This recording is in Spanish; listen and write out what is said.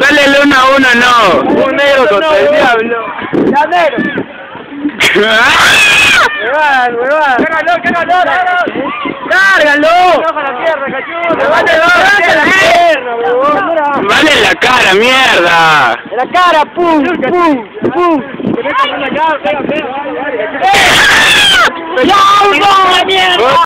dale el uno. A uno, no. Un negro contra el diablo. Ya negro. Hueván. Cárgalo, cárgalo, cárgalo. La la. Vale la cara, mierda. En la cara, pum, pum, pum. Eh. ¡Ya, mierda!